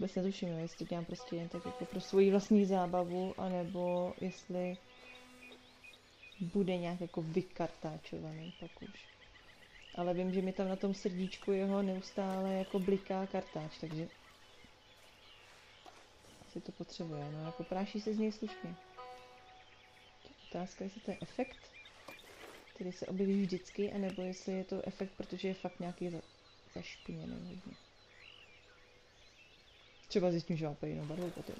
Vůbec netuším, jestli to dělám prostě jen tak jako pro svoji vlastní zábavu, anebo jestli bude nějak jako vykartáčovaný pak už. Ale vím, že mi tam na tom srdíčku jeho neustále jako bliká kartáč, takže asi to potřebuje, no jako práší se z něj slušně. Otázka, jestli to je efekt, který se objeví vždycky, anebo jestli je to efekt, protože je fakt nějaký za, zašpiněný hodně. Třeba zjistím, že mám jinou barvu potom.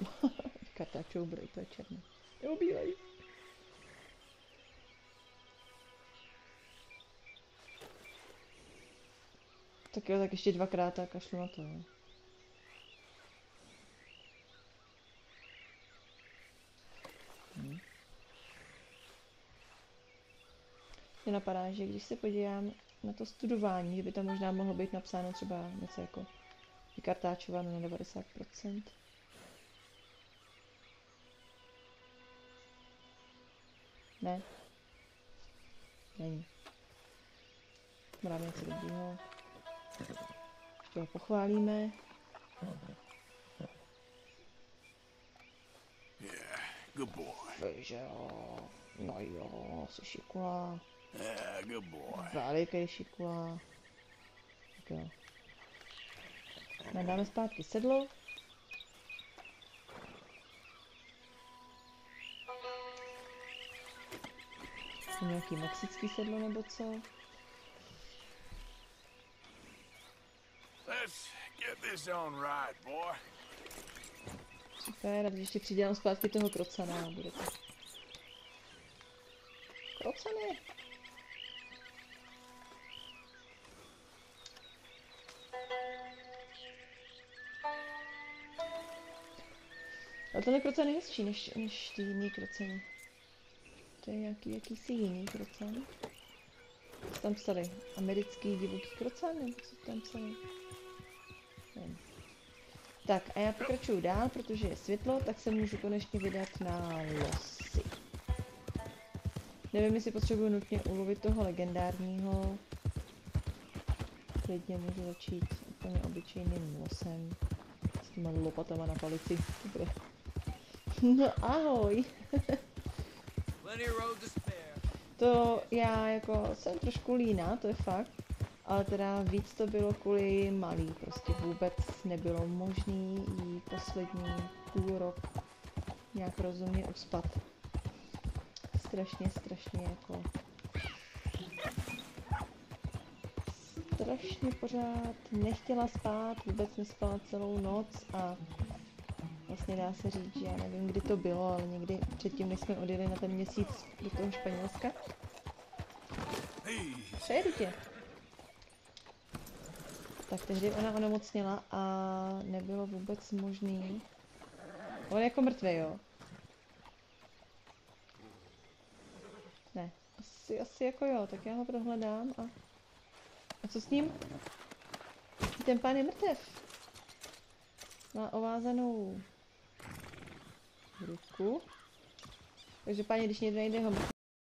Kartáčou bude úplně černý. Nebo bílej. Tak jo, tak ještě dvakrát a kašlu na to. Jo. Hm. Mě napadá, že když se podívám na to studování, že by tam možná mohlo být napsáno třeba něco jako vykartáčováno na 90%. Ne. Není. Dáme něco dobrýho. Ještě ho pochválíme. Yeah, good boy. Takže jo. No jo, jsi šikula. Yeah, good boy. Veliký šikula. Tak jo. Nadáme zpátky sedlo. Nějaký mexický sedlo nebo co? Let's get this on right, boy. Super, a teď ještě přidělám zpátky toho krocana bude to. Krocany! A tenhle krocan je hezčí než, než ty jiný krocany. To je nějaký jakýsi jiný krocan. Co tam psali? Americký divoký krocan? Nebo co tam psali? Nevím. Tak a já pokračuju dál, protože je světlo, tak se můžu konečně vydat na losy. Nevím, jestli potřebuju nutně ulovit toho legendárního. Klidně můžu začít úplně obyčejným losem. S těma lopatama na palici. Dobré. No ahoj. To já jako jsem trošku líná, to je fakt. Ale teda víc to bylo kvůli malý, prostě vůbec nebylo možný jí poslední půl rok nějak rozumně uspat. Strašně, strašně jako... Strašně pořád nechtěla spát, vůbec nespala celou noc a vlastně dá se říct, že já nevím, kdy to bylo, ale někdy předtím, než jsme odjeli na ten měsíc do toho Španělska. Přejedu tě. Tak tehdy ona onemocněla a nebylo vůbec možný. On je jako mrtvý, jo? Ne, asi, asi jako jo, tak já ho prohledám a... A co s ním? Ten pán je mrtev. Má ovázanou ruku. Takže páně, když někdo nejde ho